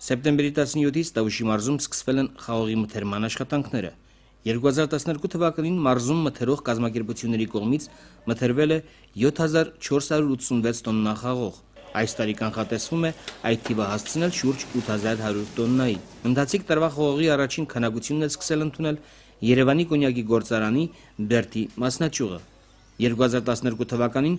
Սեպտեմբերի 17-ից Տավուշի մարզում սկսվել են խաղողի մթերման աշխատանքները։ 2012 թվականին մարզում մթերող կազմակերպությունների կողմից մթերվել է 7486 տոննա խաղող։ Այս տարի կանխատեսվում է այդ թիվը հասցնել շուրջ 8100 տոննայի։ Ընթացիկ տարվա խաղողի առաջին քանակությունն է սկսել ընդունել Երևանի կոնյակի գործարանի Բերտի մասնաճյուղը։ 2012 թվականին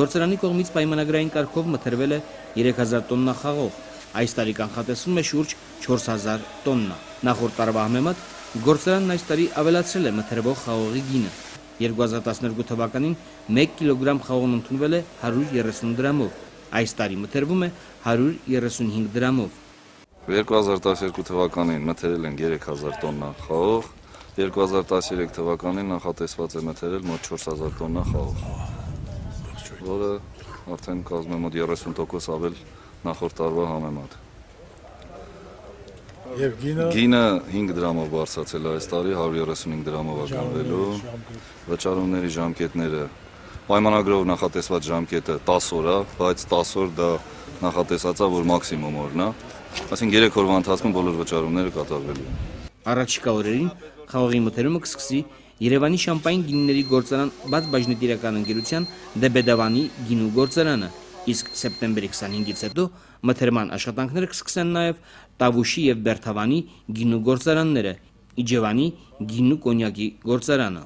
գործարանի կողմից պայմանագրային կարգով մթերվել է 3000 տոննա խաղող, այս տարի կանխատեսվում է շուրջ 4000 տոննա։ Նախորդ տարվա համեմատ գործարանն այս տարի ավելացրել է մթերվող խաղողի գինը։ 2012 թվականին 1 կիլոգրամ խաղողն ընդունվել է 130 դրամով, այս տարի մթերվում է 135 դրամով։ 2012 թվականին մթերել են 3000 տոննա խաղող, 2013 թվականին նախատեսված է մթերել մոտ 4000 տոննա խաղող, որը արդեն կազմում է մոտ 30% ավել նախորդ տարվա համեմատ։ Եվ գինը Գինը 5 դրամով բարձրացել է այս տարի 135 դրամով է գնվելու։ Վճարումների ժամկետները պայմանագրով նախատեսված ժամկետը 10 օր է, բայց 10 օր դա նախատեսած է, որ մաքսիմում օրն է։ Այսինքն 3 օրվա ընթացքում բոլոր վճարումները կատարվելու են։ Առաջիկա օրերին խաղողի մթերումը կսկսի Երևանի շամպայն գինիների գործարան բաց բաժնետիրական ընկերության Դեբեդավանի գինու գործարանը, իսկ սեպտեմբերի 25-ից հետո մթերման աշխատանքները կսկսեն նաև Տավուշի եւ Բերթավանի գինու գործարանները, Իջևանի գինու կոնյակի գործարանը։